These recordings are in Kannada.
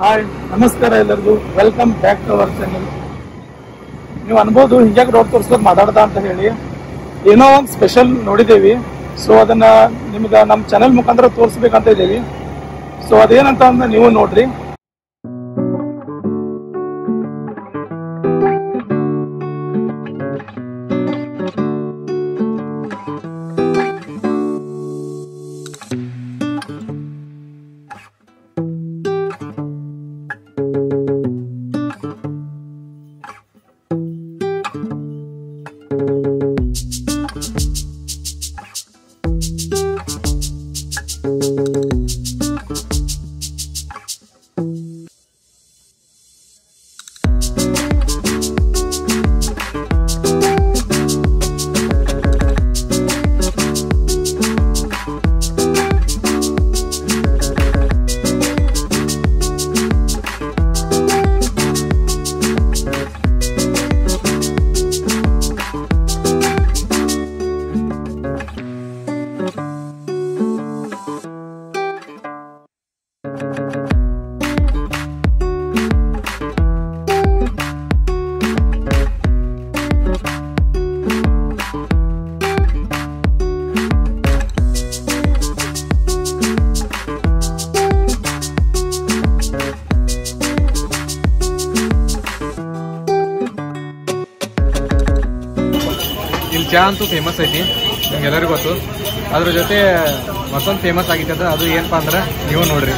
ಹಾಯ್, ನಮಸ್ಕಾರ ಎಲ್ಲರಿಗೂ. Welcome back to our channel ನೀವು ಅನ್ಬೋದು ಹಿಂಗ್ಯಾಕೆ ರೋಡ್ ತೋರಿಸ್ಕೊಂಡು ಮಾತಾಡ್ದ ಅಂತ ಹೇಳಿ. ಏನೋ ಒಂದು ಸ್ಪೆಷಲ್ ನೋಡಿದ್ದೀವಿ. ಸೊ ಅದನ್ನ ನಿಮ್ಗೆ ನಮ್ಮ ಚಾನಲ್ ಮುಖಾಂತರ ತೋರಿಸ್ಬೇಕಂತ ಇದ್ದೀವಿ. ಸೊ ಅದೇನಂತ ಅಂದ್ರೆ ನೀವು ನೋಡ್ರಿ. ಚಾ ಅಂತೂ ಫೇಮಸ್ ಐತಿ, ನಿಮ್ಗೆಲ್ಲರಿಗೂ ಗೊತ್ತು. ಅದ್ರ ಜೊತೆ ಮತ್ತೊಂದು ಫೇಮಸ್ ಆಗಿತ್ತು ಅದು ಅದು ಏನಪ್ಪ ಅಂದ್ರೆ ನೀವು ನೋಡ್ರಿ.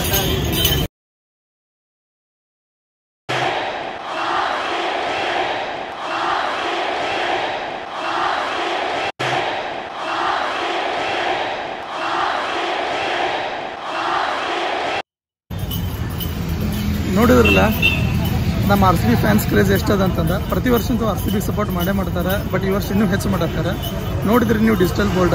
ನೋಡಿದ್ರಲ್ಲ? ನಮ್ಮ R C B fans craze ಎಷ್ಟದ ಅಂತಂದ್ರೆ ಪ್ರತಿ ವರ್ಷಂತೂ ಆರ್ ಸಿ ಬಿ ಸಪೋರ್ಟ್ ಮಾಡೇ ಮಾಡ್ತಾರೆ ಬಟ್ ಈ ವರ್ಷ ಇನ್ನೂ ಹೆಚ್ಚು ಮಾಡತ್ತಾರೆ ನೋಡಿದ್ರಿ ನೀವು ಡಿಜಿಟಲ್ ಬೋರ್ಡ್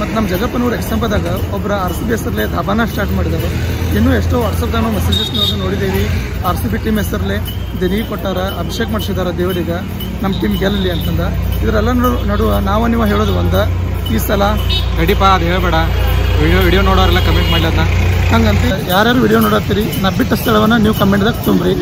ಮತ್ತು ನಮ್ಮ ಜಗಪ್ಪನವ್ರು ಎಕ್ಸಾಂಪದಾಗ ಒಬ್ಬರ ಆರ್ ಸಿ ಬಿ ಹೆಸರಲ್ಲೇ ಧಾಬಾನ ಸ್ಟಾರ್ಟ್ ಮಾಡಿದರು. ಇನ್ನೂ ಎಷ್ಟೋ ವಾಟ್ಸಪ್ದಾಗ ಮೆಸೇಜಸ್ ನೋಡಿದ್ದೀವಿ ಆರ್ ಸಿ ಬಿ ಟೀಮ್ ಹೆಸರಲ್ಲೇ ದಿನೀ ಕೊಟ್ಟಾರ, ಅಭಿಷೇಕ್ ಮಾಡಿಸಿದಾರ ದೇವರಿಗೆ. ನಮ್ಮ ಟೀಮ್ ಗೆಲ್ಲಲಿ ಅಂತಂದ. ಇದರೆಲ್ಲ ನಡು- ನಡುವ, ನಾವು ನೀವು ಹೇಳೋದು ಒಂದು. ಈ ಸಲ ಗಡಿಪಾ ಅದು ಹೇಳ್ಬೇಡ. ವಿಡಿಯೋ ವಿಡಿಯೋ ನೋಡೋರೆಲ್ಲ ಕಮೆಂಟ್ ಮಾಡ್ಲಿ ಅದನ್ನ ಹಂಗಂತ. ಯಾರ್ಯಾರು ವಿಡಿಯೋ ನೋಡತ್ತೀರಿ, ನಾ ಬಿಟ್ಟ ಸ್ಥಳವನ್ನು ನೀವು ಕಮೆಂಟ್ದಾಗ ತುಂಬ್ರಿ.